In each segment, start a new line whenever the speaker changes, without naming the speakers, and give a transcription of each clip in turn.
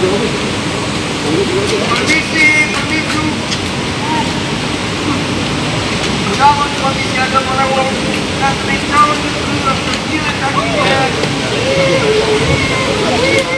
Permisi, permisi. Udało odchodzić, ja zawołałem na tej całej, która wróciła tak i nie.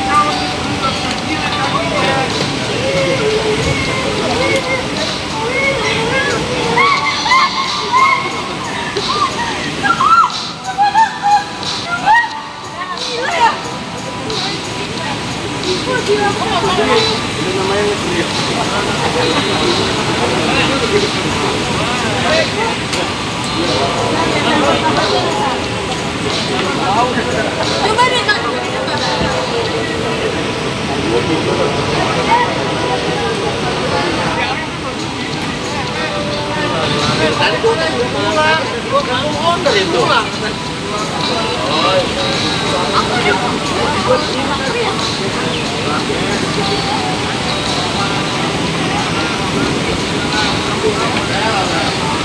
Coba Tadi gue udah kan pulang, gue kamu order itu.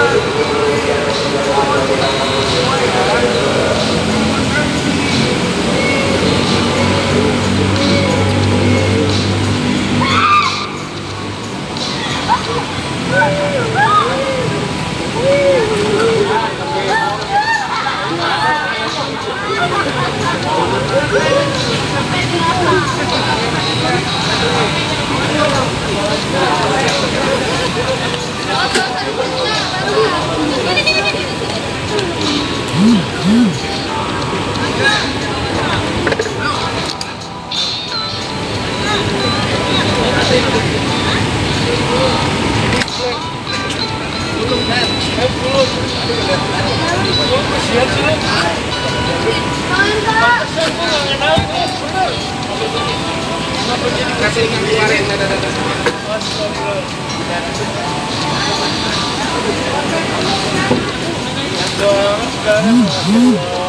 Let's go. kasih yang kemarin ada ada ada